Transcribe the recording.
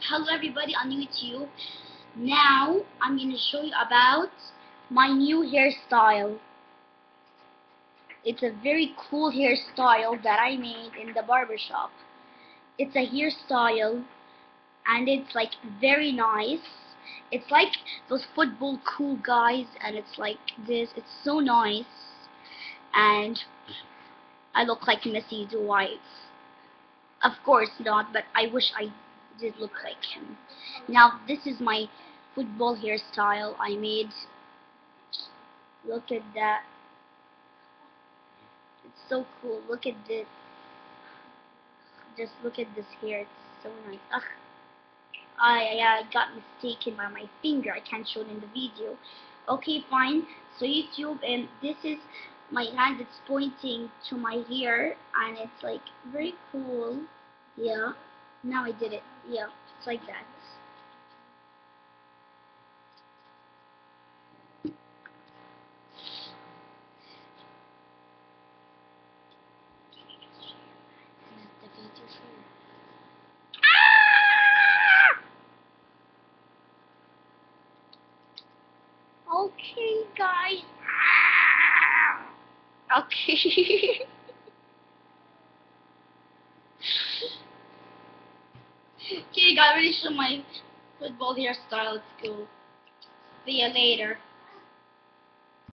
Hello everybody on YouTube. Now I'm going to show you about my new hairstyle. It's a very cool hairstyle that I made in the barbershop. It's a hairstyle and it's like very nice. It's like those football cool guys and it's like this. It's so nice and I look like Messi do? Of course not, but I wish I did look like him. Now this is my football hairstyle I made. Look at that. It's so cool. Look at this. Just look at this hair. It's so nice. Ugh. I, I got mistaken by my finger. I can't show it in the video. Okay, fine. So YouTube, and this is my hand. It's pointing to my hair, and it's like very cool. Yeah. Now I did it. Yeah, it's like that. Okay, guys. Okay. okay, got to show my football hairstyle. at school. See you later.